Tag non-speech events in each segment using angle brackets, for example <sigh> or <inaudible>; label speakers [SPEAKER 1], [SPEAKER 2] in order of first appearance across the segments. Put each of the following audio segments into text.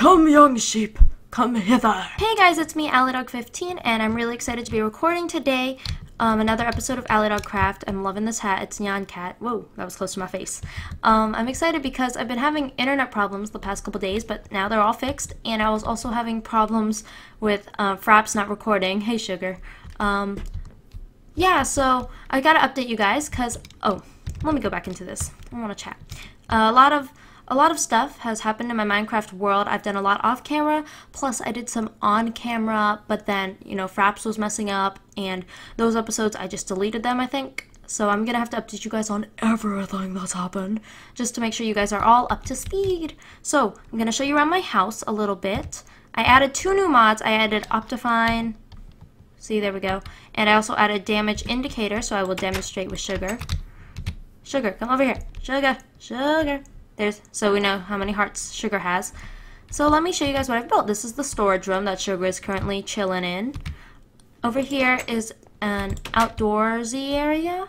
[SPEAKER 1] Come, young sheep, come hither.
[SPEAKER 2] Hey guys, it's me, Alidog15, and I'm really excited to be recording today um, another episode of AlidogCraft. I'm loving this hat. It's Nyan Cat. Whoa, that was close to my face. Um, I'm excited because I've been having internet problems the past couple days, but now they're all fixed, and I was also having problems with uh, Fraps not recording. Hey, Sugar. Um, yeah, so I gotta update you guys because, oh, let me go back into this. I want to chat. Uh, a lot of a lot of stuff has happened in my Minecraft world. I've done a lot off camera, plus I did some on camera, but then, you know, Fraps was messing up, and those episodes, I just deleted them, I think. So I'm gonna have to update you guys on everything that's happened, just to make sure you guys are all up to speed. So, I'm gonna show you around my house a little bit. I added two new mods. I added Optifine, see, there we go. And I also added Damage Indicator, so I will demonstrate with Sugar. Sugar, come over here. Sugar, sugar. There's so we know how many hearts Sugar has. So let me show you guys what I've built. This is the storage room that Sugar is currently chilling in. Over here is an outdoorsy area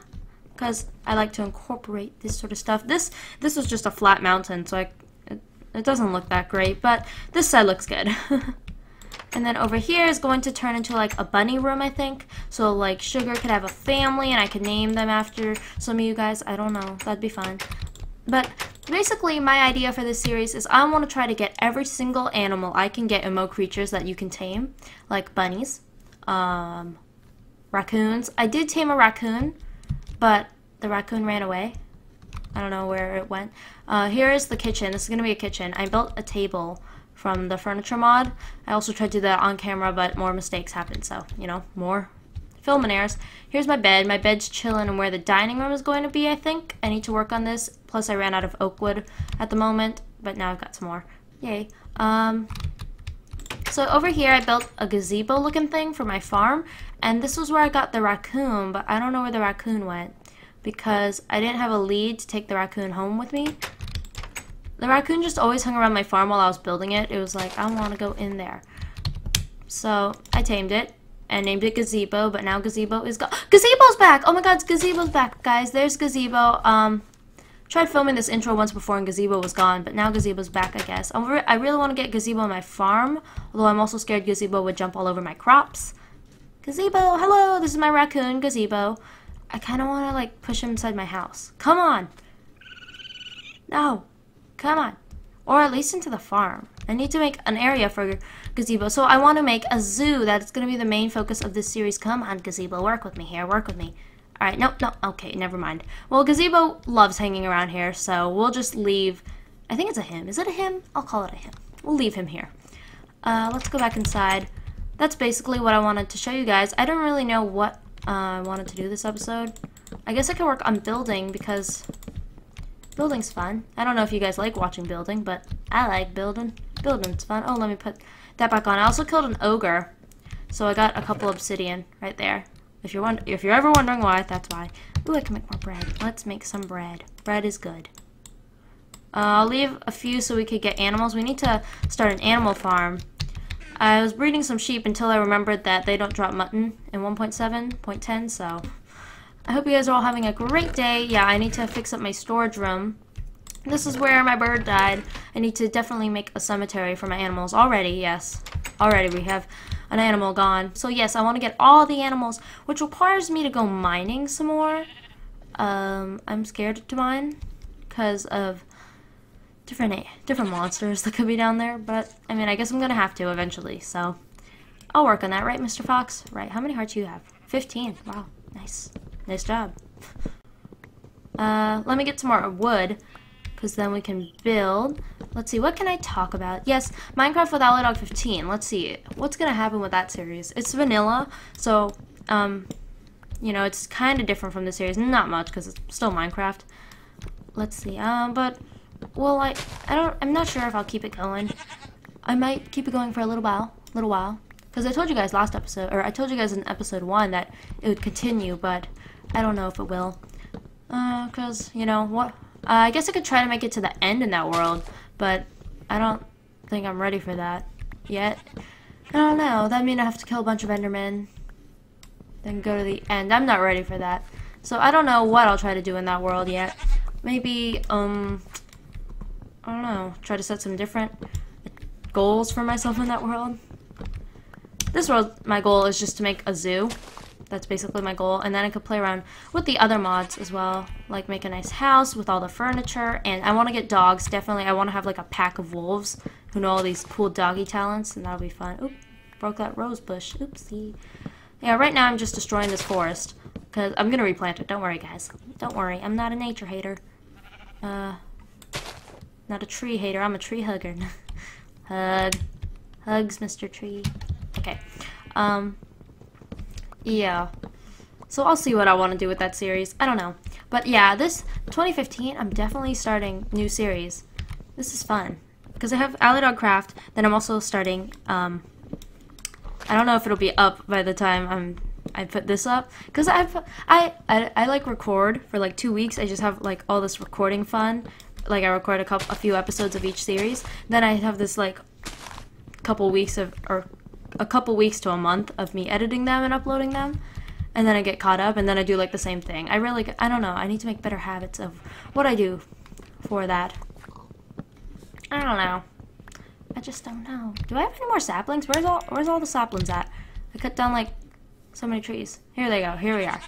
[SPEAKER 2] because I like to incorporate this sort of stuff. This this was just a flat mountain, so I, it, it doesn't look that great, but this side looks good. <laughs> And then over here is going to turn into like a bunny room, I think. So like Sugar could have a family and I could name them after some of you guys. I don't know. That'd be fun. But basically my idea for this series is I want to try to get every single animal I can get in Mo creatures that you can tame. Like bunnies, um, raccoons. I did tame a raccoon, but the raccoon ran away. I don't know where it went. Uh, here is the kitchen. This is going to be a kitchen. I built a table from the furniture mod. I also tried to do that on camera, but more mistakes happened, so, you know, more filming errors. Here's my bed. My bed's chilling and where the dining room is going to be, I think. I need to work on this. Plus, I ran out of oak wood at the moment, but now I've got some more. Yay. Um, so over here, I built a gazebo-looking thing for my farm, and this was where I got the raccoon, but I don't know where the raccoon went because I didn't have a lead to take the raccoon home with me. The raccoon just always hung around my farm while I was building it. It was like, I want to go in there. So I tamed it and named it Gazebo, but now Gazebo is gone. Gazebo's back! Oh my god, Gazebo's back, guys. There's Gazebo. Um, tried filming this intro once before and Gazebo was gone, but now Gazebo's back, I guess. Re I really want to get Gazebo on my farm, although I'm also scared Gazebo would jump all over my crops. Gazebo, hello, this is my raccoon, Gazebo. I kind of want to, like, push him inside my house. Come on! No! Come on. Or at least into the farm. I need to make an area for gazebo. So I want to make a zoo. That's going to be the main focus of this series. Come on, gazebo. Work with me here. Work with me. Alright, no, no. Okay, never mind. Well, gazebo loves hanging around here, so we'll just leave. I think it's a him. Is it a him? I'll call it a him. We'll leave him here. Uh, let's go back inside. That's basically what I wanted to show you guys. I don't really know what uh, I wanted to do this episode. I guess I could work on building because Building's fun. I don't know if you guys like watching building, but I like building. Building's fun. Oh, let me put that back on. I also killed an ogre, so I got a couple obsidian right there. If you're if you're ever wondering why, that's why. Ooh, I can make more bread. Let's make some bread. Bread is good. Uh, I'll leave a few so we could get animals. We need to start an animal farm. I was breeding some sheep until I remembered that they don't drop mutton in 1.7.10, so I hope you guys are all having a great day. Yeah, I need to fix up my storage room. This is where my bird died. I need to definitely make a cemetery for my animals. Already, yes. Already we have an animal gone. So yes, I want to get all the animals, which requires me to go mining some more. Um, I'm scared to mine because of different different monsters that could be down there. But, I mean, I guess I'm going to have to eventually. So, I'll work on that, right, Mr. Fox? Right, how many hearts do you have? 15. Wow, nice. Nice job. Uh, let me get some more wood, because then we can build. Let's see, what can I talk about? Yes, Minecraft with Alidog 15. Let's see, what's going to happen with that series? It's vanilla, so, um, you know, it's kind of different from the series. Not much, because it's still Minecraft. Let's see, um, but, well, I, I don't, I'm not sure if I'll keep it going. I might keep it going for a little while, little while. Because I told you guys last episode, or I told you guys in episode 1 that it would continue, but I don't know if it will. Uh, cause, you know, what, uh, I guess I could try to make it to the end in that world, but I don't think I'm ready for that yet. I don't know, that mean I have to kill a bunch of Endermen, then go to the end. I'm not ready for that. So I don't know what I'll try to do in that world yet. Maybe, um, I don't know, try to set some different goals for myself in that world. This world, my goal is just to make a zoo. That's basically my goal. And then I could play around with the other mods as well. Like make a nice house with all the furniture. And I want to get dogs. Definitely, I want to have like a pack of wolves who know all these cool doggy talents. And that'll be fun. Oop, broke that rose bush. Oopsie. Yeah, right now I'm just destroying this forest. Because I'm going to replant it. Don't worry, guys. Don't worry. I'm not a nature hater. Uh, not a tree hater. I'm a tree hugger. <laughs> Hug. Hugs, Mr. Tree. Okay. Um, yeah. So I'll see what I want to do with that series. I don't know. But yeah, this 2015, I'm definitely starting new series. This is fun. Because I have AlidogCraft, then I'm also starting, um, I don't know if it'll be up by the time I'm I put this up because I've I, I I like record for like two weeks. I just have like all this recording fun. Like I record a couple a few episodes of each series. Then I have this like couple weeks of or a couple weeks to a month of me editing them and uploading them. And then I get caught up and then I do like the same thing. I really I don't know. I need to make better habits of what I do for that. I don't know. I just don't know. Do I have any more saplings? Where's all where's all the saplings at? I cut down like so many trees. Here they go. Here we are.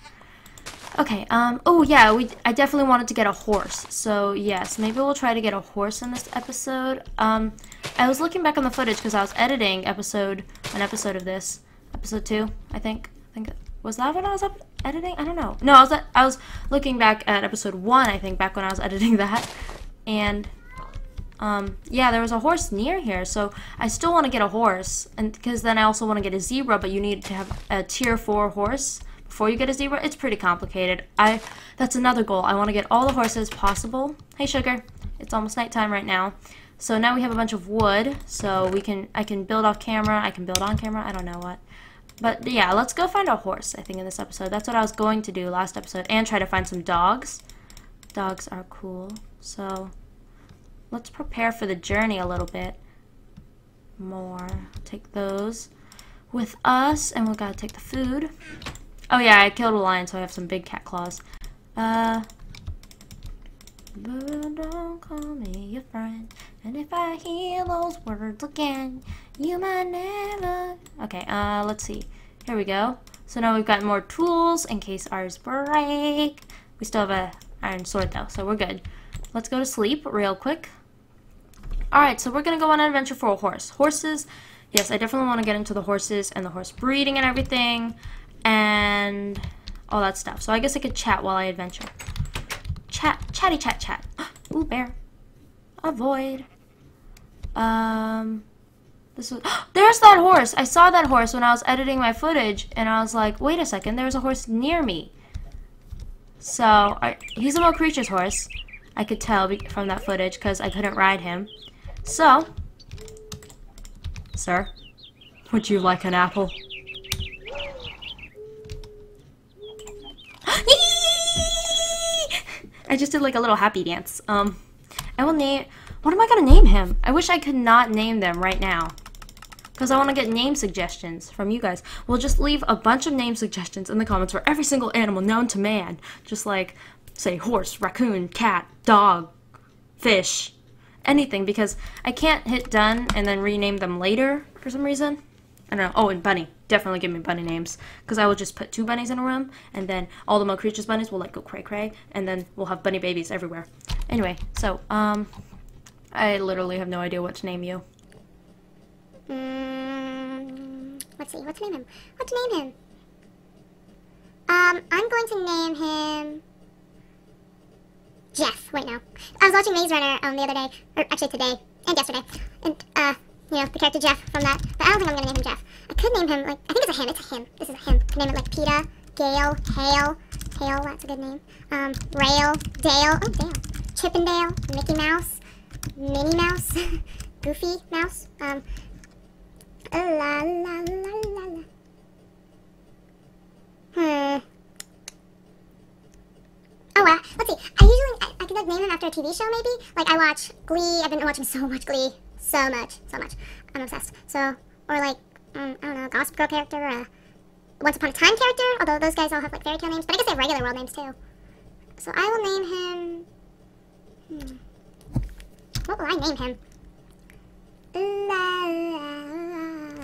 [SPEAKER 2] Okay, um, oh yeah, we, I definitely wanted to get a horse. So yes, maybe we'll try to get a horse in this episode. Um, I was looking back on the footage because I was editing episode, an episode of this. Episode two, I think. I think, was that when I was up editing? I don't know. No, I was, I was looking back at episode one, I think, back when I was <laughs> editing that. And um, yeah, there was a horse near here, so I still want to get a horse, and because then I also want to get a zebra, but you need to have a tier four horse before you get a zebra. It's pretty complicated. I that's another goal. I want to get all the horses possible. Hey, sugar, it's almost nighttime right now, so now we have a bunch of wood, so we can I can build off camera. I can build on camera. I don't know what. But yeah, let's go find a horse, I think, in this episode. That's what I was going to do last episode, and try to find some dogs. Dogs are cool, so let's prepare for the journey a little bit more. Take those with us, and we gotta take the food. Oh yeah, I killed a lion, so I have some big cat claws. Uh, don't call me friend, and if I hear those words again, you might never. Okay, uh, let's see. Here we go. So now we've got more tools in case ours break. We still have a iron sword though, so we're good. Let's go to sleep real quick. Alright, so we're going to go on an adventure for a horse. Horses, yes, I definitely want to get into the horses and the horse breeding and everything. And all that stuff. So I guess I could chat while I adventure. Chat, chatty chat chat. <gasps> Ooh, bear. Avoid. Um, this was, <gasps> there's that horse. I saw that horse when I was editing my footage, and I was like, wait a second, there's a horse near me. So, I, he's a Mo Creatures horse. I could tell from that footage because I couldn't ride him. So, sir, would you like an apple? I just did like a little happy dance. Um, I will name, what am I gonna name him? I wish I could not name them right now. Because I want to get name suggestions from you guys. We'll just leave a bunch of name suggestions in the comments for every single animal known to man. Just like, say, horse, raccoon, cat, dog, fish, anything because I can't hit done and then rename them later for some reason. I don't know. Oh, and bunny. Definitely give me bunny names because I will just put two bunnies in a room and then all the Mo Creatures bunnies will like go cray cray and then we'll have bunny babies everywhere. Anyway, so um, I literally have no idea what to name you.
[SPEAKER 3] Mm, let's see. What to name him? What to name him? Um, I'm going to name him. Jeff. Wait, no. I was watching Maze Runner um, the other day, or actually today, and yesterday, and, uh, you know, the character Jeff from that, but I don't think I'm gonna name him Jeff. I could name him, like, I think it's a him, it's a him. This is a him. I could name it, like, Peeta, Gale, Hale, Hale, that's a good name, um, Rail, Dale, oh, Dale, Chippendale, Mickey Mouse, Minnie Mouse, <laughs> Goofy Mouse, um, la la la la la. Hmm. Oh, well, let's see. I usually, I, I could like name him after a TV show maybe. Like I watch Glee. I've been watching so much Glee so much, so much. I'm obsessed. So, or like, mm, I don't know, Gossip Girl character, or a Once Upon a Time character, although those guys all have like fairy tale names, but I guess they have regular world names too. So I will name him, hmm. what will I name him? La, la, la,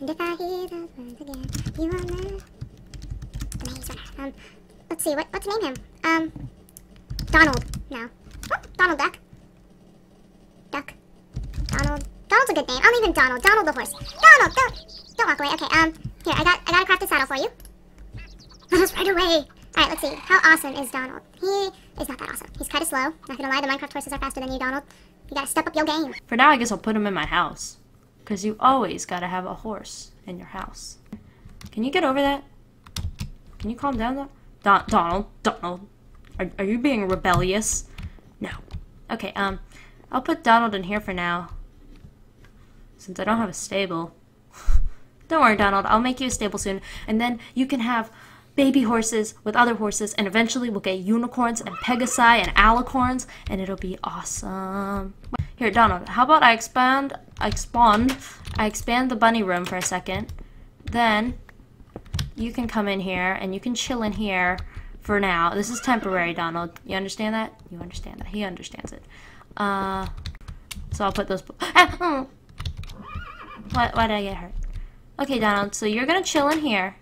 [SPEAKER 3] and if I hear those words again, you are know. Um, let's see, what, what to name him? Um, Donald. No. Oh, Donald Duck. Donald's a good name. I'll name him Donald. Donald the horse. Donald, don't, don't walk away. Okay, um, here, I got, I got to craft a saddle for you. <laughs> Us ride away. Alright, let's see. How awesome is Donald? He is not that awesome. He's kind of slow. Not gonna lie, the Minecraft horses are faster than you, Donald. You gotta step up your game.
[SPEAKER 2] For now, I guess I'll put him in my house. Because you always gotta have a horse in your house. Can you get over that? Can you calm down, though? Don- Donald, Donald, are, are you being rebellious? No. Okay, um, I'll put Donald in here for now. Since I don't have a stable. <laughs> don't worry, Donald, I'll make you a stable soon. And then you can have baby horses with other horses, and eventually we'll get unicorns and pegasi and alicorns, and it'll be awesome. Here, Donald, how about I expand, I expand, I expand the bunny room for a second. Then you can come in here and you can chill in here for now. This is temporary, Donald. You understand that? You understand that. He understands it. Uh, so I'll put those. <laughs> Why, why did I get hurt? Okay, Donald. So you're gonna chill in here.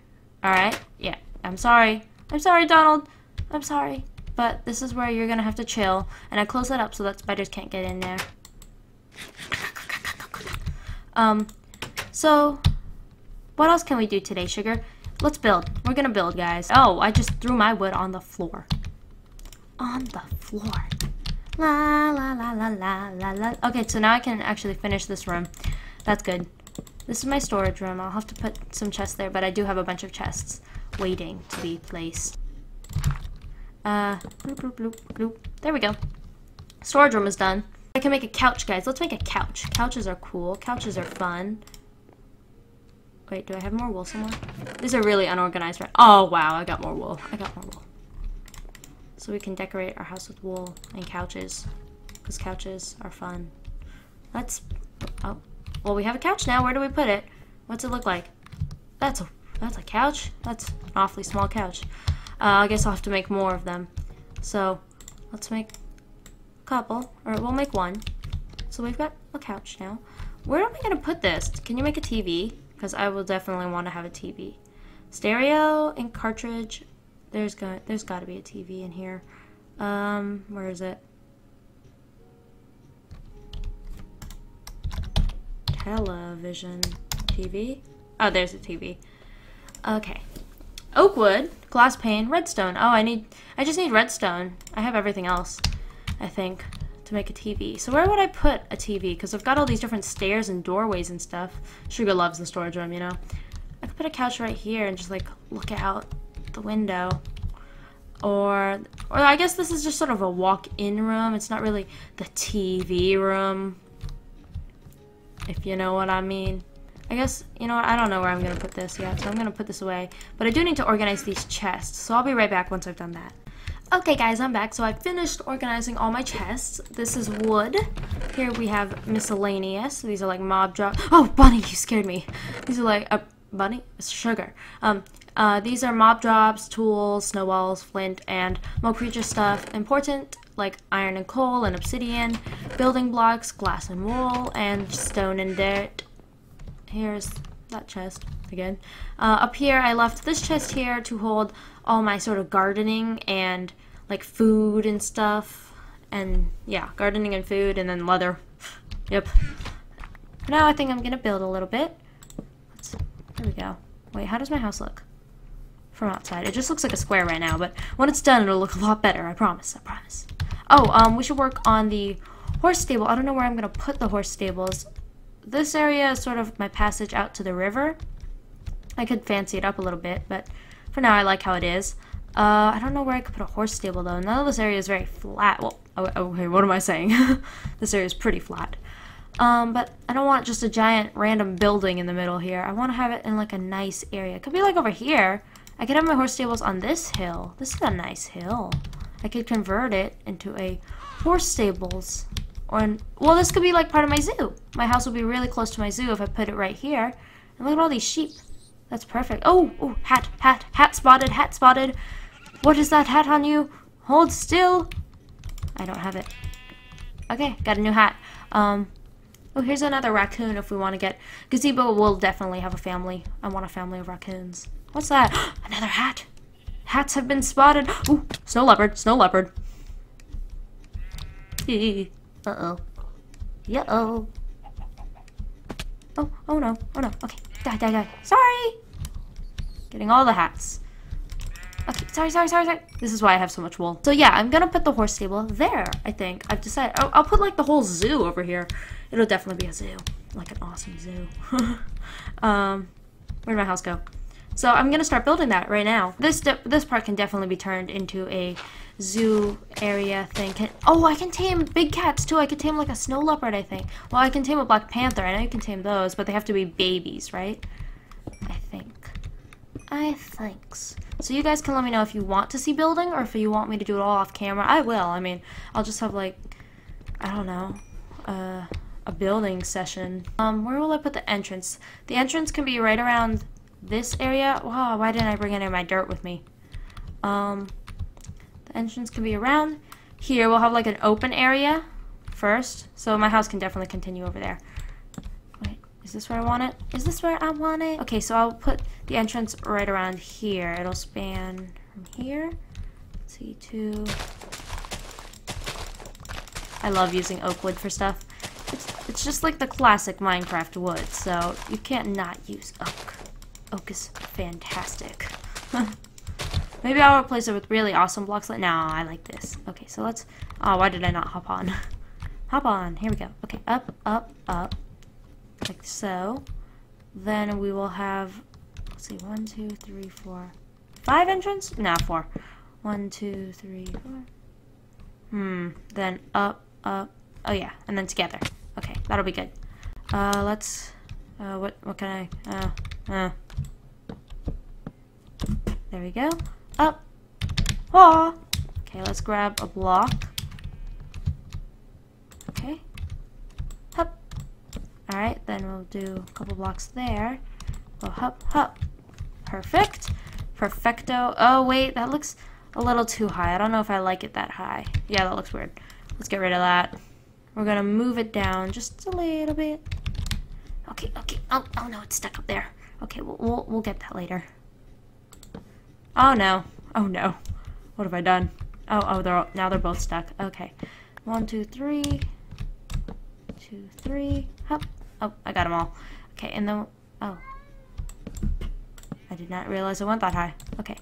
[SPEAKER 2] All right? Yeah. I'm sorry. I'm sorry, Donald. I'm sorry. But this is where you're gonna have to chill. And I close that up so that spiders can't get in there. Um, so, what else can we do today, Sugar? Let's build. We're gonna build, guys. Oh, I just threw my wood on the floor. On the floor. La la la la la la la. Okay, so now I can actually finish this room. That's good. This is my storage room. I'll have to put some chests there, but I do have a bunch of chests waiting to be placed. Uh, bloop, bloop, bloop, bloop. There we go. Storage room is done. I can make a couch, guys. Let's make a couch. Couches are cool. Couches are fun. Wait, do I have more wool somewhere? These are really unorganized, right? Oh, wow, I got more wool. I got more wool. So we can decorate our house with wool and couches. Because couches are fun. Let's... Oh. Well, we have a couch now. Where do we put it? What's it look like? That's a that's a couch? That's an awfully small couch. Uh, I guess I'll have to make more of them. So, let's make a couple. Or we'll make one. So we've got a couch now. Where am I going to put this? Can you make a TV? Because I will definitely want to have a TV. Stereo and cartridge. There's got there's got to be a TV in here. Um, where is it? Television. TV? Oh, there's a TV. Okay. Oak wood, glass pane, redstone. Oh, I need, I just need redstone. I have everything else, I think, to make a TV. So where would I put a TV? Because I've got all these different stairs and doorways and stuff. Sugar loves the storage room, you know. I could put a couch right here and just like look out the window. Or, or I guess this is just sort of a walk-in room. It's not really the TV room, if you know what I mean. I guess, you know what, I don't know where I'm going to put this yet, so I'm going to put this away. But I do need to organize these chests, so I'll be right back once I've done that. Okay guys, I'm back. So I finished organizing all my chests. This is wood. Here we have miscellaneous. These are like mob drop. Oh, bunny, you scared me. These are like a bunny. It's sugar. Um, uh, these are mob drops, tools, snowballs, flint, and more creature stuff. Important like iron and coal and obsidian, building blocks, glass and wool, and stone and dirt here's that chest again. Uh, up here, I left this chest here to hold all my sort of gardening and like food and stuff. And yeah, gardening and food and then leather. yep. Now I think I'm gonna build a little bit. Let's, there we go. Wait, how does my house look? From outside. It just looks like a square right now, but when it's done, it'll look a lot better. I promise. I promise. Oh, um, we should work on the horse stable. I don't know where I'm gonna put the horse stables this area is sort of my passage out to the river. I could fancy it up a little bit, but for now I like how it is. Uh, I don't know where I could put a horse stable though. None of this area is very flat. Well, oh, okay, what am I saying? <laughs> this area is pretty flat. Um, but I don't want just a giant random building in the middle here. I want to have it in like a nice area. It could be like over here. I could have my horse stables on this hill. This is a nice hill. I could convert it into a horse stables. Or, well, this could be like part of my zoo. My house would be really close to my zoo if I put it right here. And look at all these sheep. That's perfect. Oh, oh, hat, hat, hat spotted, hat spotted. What is that hat on you? Hold still. I don't have it. Okay, got a new hat. Um, oh, here's another raccoon if we want to get... Gazebo will definitely have a family. I want a family of raccoons. What's that? <gasps> another hat. Hats have been spotted. Ooh, snow leopard, snow leopard. Uh-oh. Yeah-oh. Oh, oh no, oh no. Okay, die, die, die. Sorry! Getting all the hats. Okay, sorry, sorry, sorry, sorry. This is why I have so much wool. So yeah, I'm gonna put the horse stable there, I think. I've decided. I'll, I'll put like the whole zoo over here. It'll definitely be a zoo. Like an awesome zoo. <laughs> um, where'd my house go? So I'm gonna start building that right now. This this part can definitely be turned into a zoo area thing. Can, oh, I can tame big cats too. I can tame like a snow leopard, I think. Well, I can tame a black panther. I know you can tame those, but they have to be babies, right? I think. I thinks. So you guys can let me know if you want to see building or if you want me to do it all off camera. I will. I mean, I'll just have like, I don't know, uh, a building session. Um, where will I put the entrance? The entrance can be right around this area. Wow, why didn't I bring any of my dirt with me? Um, the entrance can be around here. We'll have like an open area first. So my house can definitely continue over there. Wait, is this where I want it? Is this where I want it? Okay, so I'll put the entrance right around here. It'll span from here. Let's see, two. I love using oak wood for stuff. It's, it's just like the classic Minecraft wood, so you can't not use oak. Oak is fantastic. <laughs> Maybe I'll replace it with really awesome blocks. Like, no, I like this. Okay, so let's... Oh, why did I not hop on? <laughs> hop on. Here we go. Okay, up, up, up. Like so. Then we will have... Let's see. One, two, three, four, five entrance? No, four. One, two, three, four. Hmm. Then up, up. Oh, yeah. And then together. Okay, that'll be good. Uh, let's... Uh, what, what can I... Uh, uh. There we go. Up. Oh. Okay, let's grab a block. Okay. Up. Alright, then we'll do a couple blocks there. Go hop, hop. Perfect. Perfecto. Oh, wait, that looks a little too high. I don't know if I like it that high. Yeah, that looks weird. Let's get rid of that. We're gonna move it down just a little bit. Okay, okay. Oh, oh no, it's stuck up there. Okay, we'll, we'll, we'll get that later. Oh no. Oh no. What have I done? Oh, oh, they're all, now they're both stuck. Okay. One, two, three. Two, three. Hop. Oh, I got them all. Okay, and then, oh. I did not realize it went that high. Okay.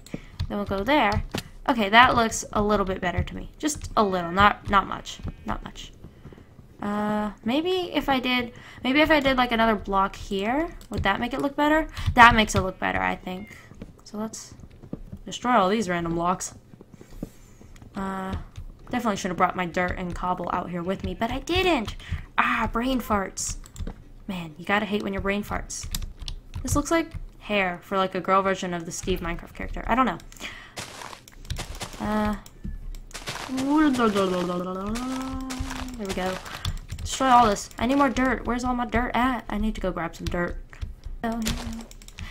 [SPEAKER 2] Then we'll go there. Okay, that looks a little bit better to me. Just a little, not not much. Not much. Uh, maybe if I did, maybe if I did like another block here, would that make it look better? That makes it look better, I think. So let's destroy all these random blocks. Uh, definitely should have brought my dirt and cobble out here with me, but I didn't. Ah, brain farts. Man, you gotta hate when your brain farts. This looks like hair for like a girl version of the Steve Minecraft character. I don't know. Uh, there we go. Destroy all this. I need more dirt. Where's all my dirt at? I need to go grab some dirt. Oh,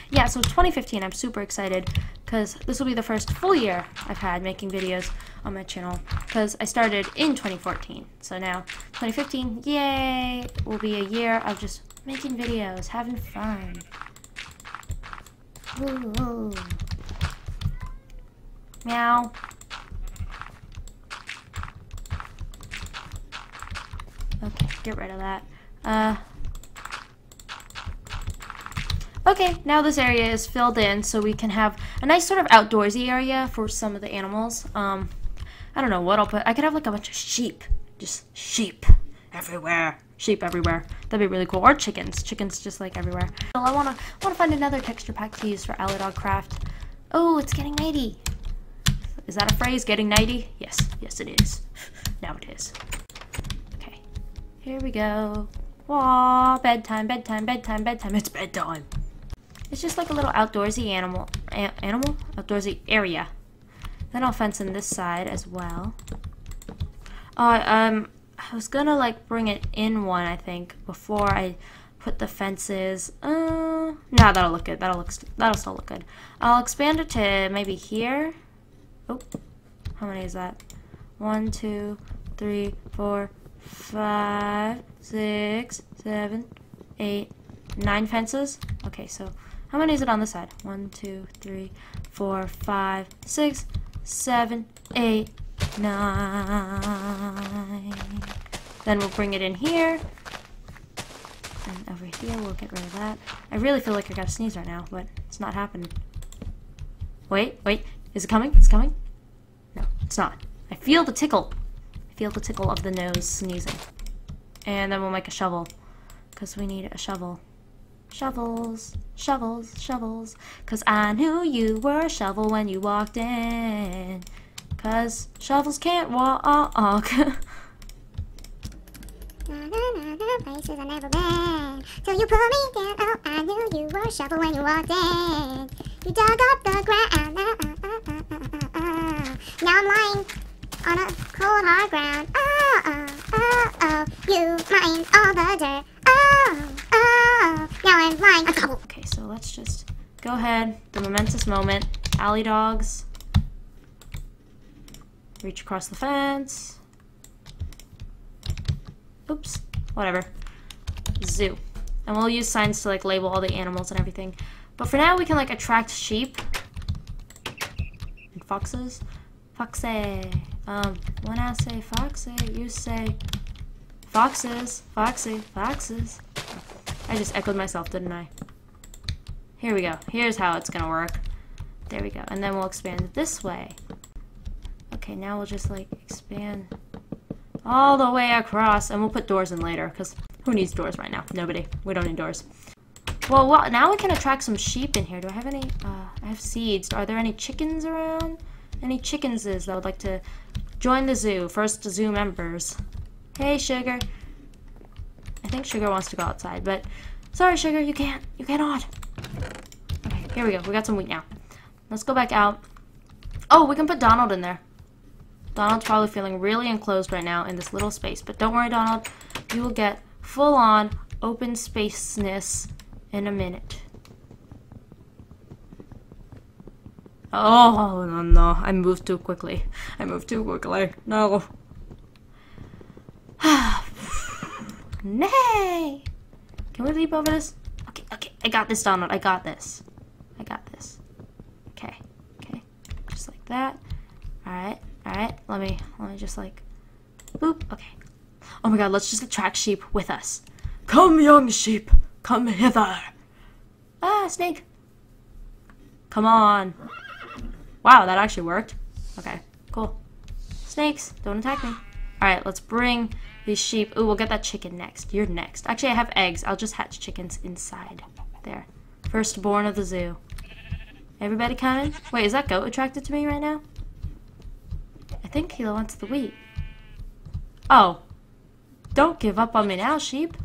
[SPEAKER 2] yeah, so 2015, I'm super excited because this will be the first full year I've had making videos on my channel because I started in 2014. So now 2015, yay, will be a year of just making videos, having fun. Ooh. Meow. Okay, get rid of that. Uh, okay, now this area is filled in so we can have a nice sort of outdoorsy area for some of the animals. Um, I don't know what I'll put. I could have like a bunch of sheep. Just sheep everywhere. Sheep everywhere. That'd be really cool. Or chickens. Chickens just like everywhere. Well, I wanna wanna find another texture pack to use for AlidogCraft. Oh, it's getting nighty. Is that a phrase? Getting nighty? Yes, yes it is. Now it is. Okay. Here we go. Wah, bedtime, bedtime, bedtime, bedtime. It's bedtime. It's just like a little outdoorsy animal, animal? Outdoorsy area. Then I'll fence in this side as well. Uh, um, I was gonna like bring it in one, I think, before I put the fences. Uh, no, that'll look good. That'll look, that'll still look good. I'll expand it to maybe here. Oh, how many is that? One, two, three, four, five, six, seven, eight, nine fences. Okay, so how many is it on this side? One, two, three, four, five, six, seven, eight, nine. Then we'll bring it in here. And over here, we'll get rid of that. I really feel like I gotta sneeze right now, but it's not happening. Wait, wait. Is it coming? It's coming? No, it's not. I feel the tickle. I feel the tickle of the nose sneezing. And then we'll make a shovel. Because we need a shovel. Shovels, shovels, shovels. Because I knew you were a shovel when you walked in. Because shovels can't walk.
[SPEAKER 3] Places I've never been. Till you put me down. Oh, I knew you were a shovel when you walked in. You dug up the ground. Ah, ah, ah. ah, ah, ah now I'm lying on a cold hard ground. Oh, oh, oh, oh. You mined all the dirt. Oh, Now I'm lying on cobble.
[SPEAKER 2] okay, so let's just go ahead. The momentous moment. Alidog's. Reach across the fence. Oops. Whatever. Zoo. And we'll use signs to like label all the animals and everything. But for now we can like attract sheep. And foxes. Foxy. Um, when I say foxy, you say foxes, foxy, foxes. I just echoed myself, didn't I? Here we go. Here's how it's gonna work. There we go. And then we'll expand this way. Okay, now we'll just like expand all the way across and we'll put doors in later because who needs doors right now? Nobody. We don't need doors. Well, well, now we can attract some sheep in here. Do I have any? Uh, I have seeds. Are there any chickens around? Any chickens that would like to join the zoo? First zoo members. Hey, Sugar. I think Sugar wants to go outside, but sorry, Sugar, you can't. You cannot. Okay, here we go. We got some wheat now. Let's go back out. Oh, we can put Donald in there. Donald's probably feeling really enclosed right now in this little space, but don't worry, Donald. You will get full-on open spaceness in a minute. Oh, no, no. I moved too quickly. I moved too quickly. No. <sighs> Nay! Can we leap over this? Okay, okay. I got this, Donald. I got this. I got this. Okay. Okay. Just like that. Alright. Alright. Let me, let me just like, boop. Okay. Oh my god, let's just attract sheep with us.
[SPEAKER 1] Come, young sheep, come hither.
[SPEAKER 2] Ah, snake. Come on. Wow, that actually worked. Okay, cool. Snakes, don't attack me. Alright, let's bring these sheep. Ooh, we'll get that chicken next. You're next. Actually, I have eggs. I'll just hatch chickens inside. There. Firstborn of the zoo. Everybody coming? Wait, is that goat attracted to me right now? I think he wants the wheat. Oh. Don't give up on me now, sheep.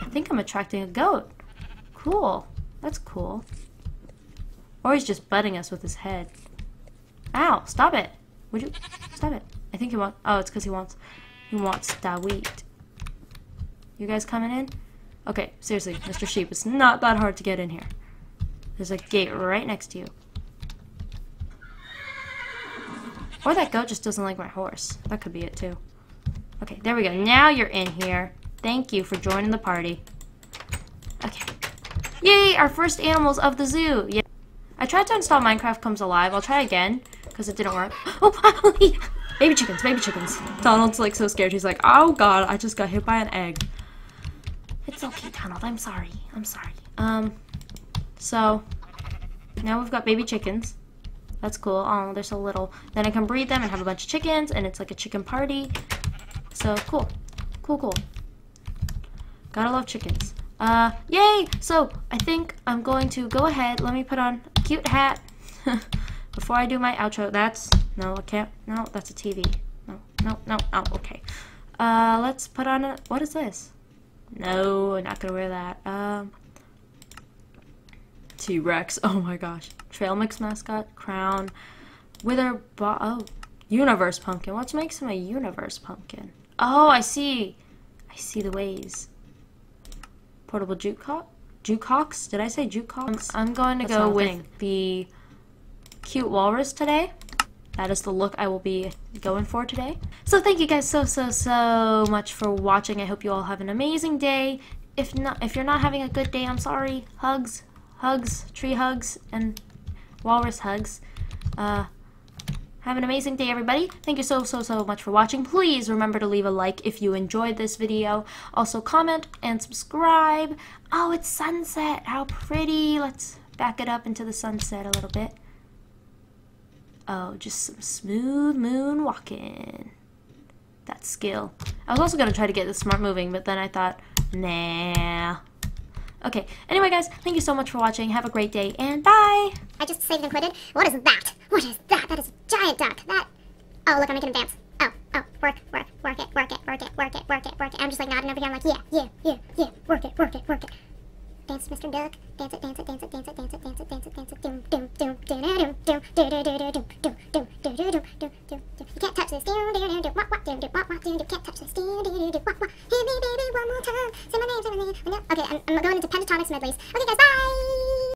[SPEAKER 2] I think I'm attracting a goat. Cool. That's cool. Or he's just butting us with his head. Ow, stop it. Would you stop it? I think he wants oh it's because he wants he wants that wheat. You guys coming in? Okay, seriously, Mr. Sheep, it's not that hard to get in here. There's a gate right next to you. Or that goat just doesn't like my horse. That could be it too. Okay, there we go. Now you're in here. Thank you for joining the party. Okay. Yay, our first animals of the zoo. Yeah. I tried to install Minecraft Comes Alive. I'll try again because it didn't work. <gasps> Oh, <laughs> baby chickens, baby chickens. Donald's like so scared. He's like, oh god, I just got hit by an egg. It's okay, Donald. I'm sorry. I'm sorry. Um, so now we've got baby chickens. That's cool. Oh, they're so little. Then I can breed them and have a bunch of chickens, and it's like a chicken party. So cool, cool, cool. Gotta love chickens. Uh, yay! So, I think I'm going to go ahead. Let me put on a cute hat <laughs> before I do my outro. That's, no, I can't. No, that's a TV. No, no, no, oh, okay. Uh, let's put on a, what is this? No, I'm not gonna wear that. Um, T-Rex. <laughs> Oh my gosh. Trail mix mascot, crown, wither, bo oh, universe pumpkin. What makes him a universe pumpkin? Oh, I see. I see the ways. Portable jukebox? Jukebox? Did I say jukebox? I'm, I'm going to That's go with thing. the cute walrus today. That is the look I will be going for today. So thank you guys so, so, so much for watching. I hope you all have an amazing day. If not, if you're not having a good day, I'm sorry. Hugs, hugs, tree hugs, and walrus hugs. Uh, have an amazing day, everybody. Thank you so, so, so much for watching. Please remember to leave a like if you enjoyed this video. Also, comment and subscribe. Oh, it's sunset. How pretty. Let's back it up into the sunset a little bit. Oh, just some smooth moon walking. That skill. I was also going to try to get the smart moving, but then I thought, nah. Okay, anyway, guys, thank you so much for watching. Have a great day, and bye!
[SPEAKER 3] I just saved and quitted. What is that? What is that? That is a giant duck. That. Oh, look, I'm making dance. Oh, oh, work, work, work it, work it, work it, work it, work it, work it. I'm just like nodding over here. I'm like, yeah, yeah, yeah, yeah, work it, work it, work it. Dance, Mr. Duck. Dance it, dance it, dance it, dance it, dance it, dance it, dance it, dance it. Doom, doom, doom, doom, doom, doom, doom, doom, doom, doom, doom, doom, doom, doom, doom, doom, doom. You can't touch this. Doom, doom, doom, doom, wah, wah, doom, doom, wah, wah, doom, doom. Can't touch this. Doom, doom, doom, doom, wah, wah. Hit me, baby, one more time. Say my name, say my name. Okay, I'm, I'm going into Pentatonix medleys. Okay, guys, bye.